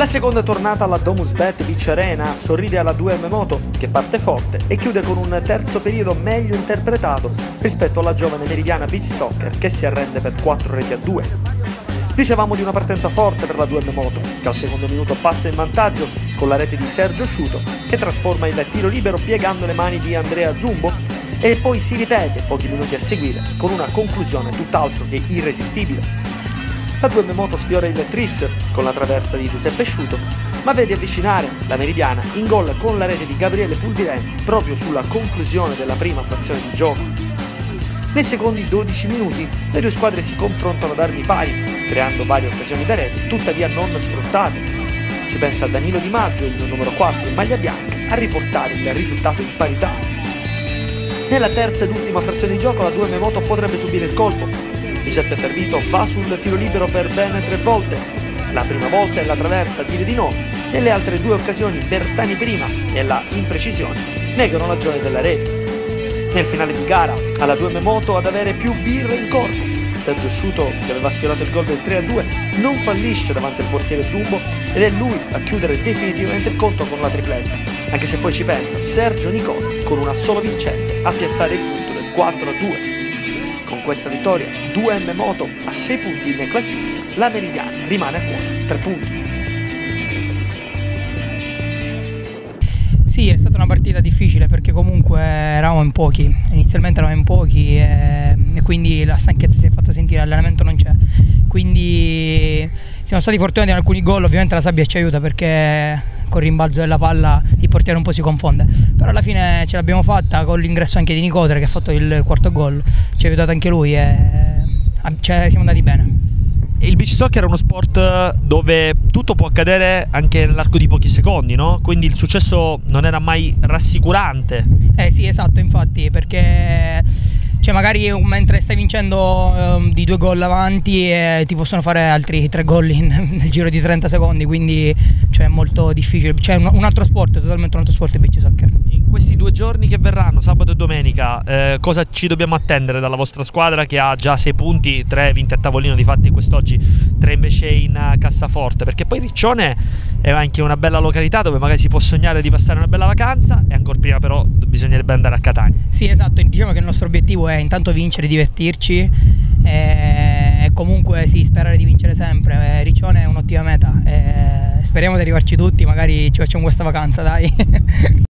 La seconda tornata alla Domus Bet Arena sorride alla 2M Moto che parte forte e chiude con un terzo periodo meglio interpretato rispetto alla giovane meridiana Beach Soccer che si arrende per 4 reti a 2. Dicevamo di una partenza forte per la 2M Moto, che al secondo minuto passa in vantaggio con la rete di Sergio Sciuto, che trasforma il tiro libero piegando le mani di Andrea Zumbo e poi si ripete pochi minuti a seguire con una conclusione tutt'altro che irresistibile. La 2M Moto sfiora il tris con la traversa di Giuseppe Sciuto, ma vede avvicinare la Meridiana in gol con la rete di Gabriele Pulvirenti proprio sulla conclusione della prima frazione di gioco. Nei secondi 12 minuti le due squadre si confrontano ad armi pari, creando varie occasioni da rete, tuttavia non sfruttate. Ci pensa Danilo Di Maggio, il numero 4 in maglia bianca, a riportare il risultato in parità. Nella terza ed ultima frazione di gioco la 2 Memoto potrebbe subire il colpo. Giuseppe Fervito va sul tiro libero per ben tre volte. La prima volta è la traversa dire di no, nelle altre due occasioni Bertani prima e la imprecisione negano la gioia della rete. Nel finale di gara, alla 2 Moto ad avere più birre in corpo. Sergio Sciuto, che aveva sfiorato il gol del 3-2, non fallisce davanti al portiere Zumbo ed è lui a chiudere definitivamente il conto con la tripletta. Anche se poi ci pensa Sergio Nicola con una solo vincente a piazzare il punto del 4-2. Con questa vittoria, 2M Moto a 6 punti in classifica, la Meridiana rimane a quota 3 punti. Sì, è stata una partita difficile perché comunque eravamo in pochi, inizialmente eravamo in pochi e quindi la stanchezza si è fatta sentire, l'allenamento non c'è. Quindi siamo stati fortunati in alcuni gol, ovviamente la sabbia ci aiuta perché con il rimbalzo della palla il portiere un po' si confonde, però alla fine ce l'abbiamo fatta con l'ingresso anche di Nicotere che ha fatto il quarto gol, ci ha aiutato anche lui e cioè, siamo andati bene il beach soccer è uno sport dove tutto può accadere anche nell'arco di pochi secondi, no? Quindi il successo non era mai rassicurante. Eh sì, esatto, infatti, perché cioè magari mentre stai vincendo um, di due gol avanti eh, ti possono fare altri tre gol in, nel giro di 30 secondi, quindi cioè, è molto difficile. C'è un, un, altro sport, totalmente un altro sport il beach soccer. In questi due giorni che verranno, sabato e domenica, eh, cosa ci dobbiamo attendere dalla vostra squadra che ha già 6 punti, 3 vinte a tavolino di fatti quest'oggi, 3 invece in cassaforte? Perché poi Riccione è anche una bella località dove magari si può sognare di passare una bella vacanza e ancora prima però bisognerebbe andare a Catania. Sì, esatto, diciamo che il nostro obiettivo è intanto vincere, divertirci e comunque sì, sperare di vincere sempre. Riccione è un'ottima meta. Speriamo di arrivarci tutti, magari ci facciamo questa vacanza, dai.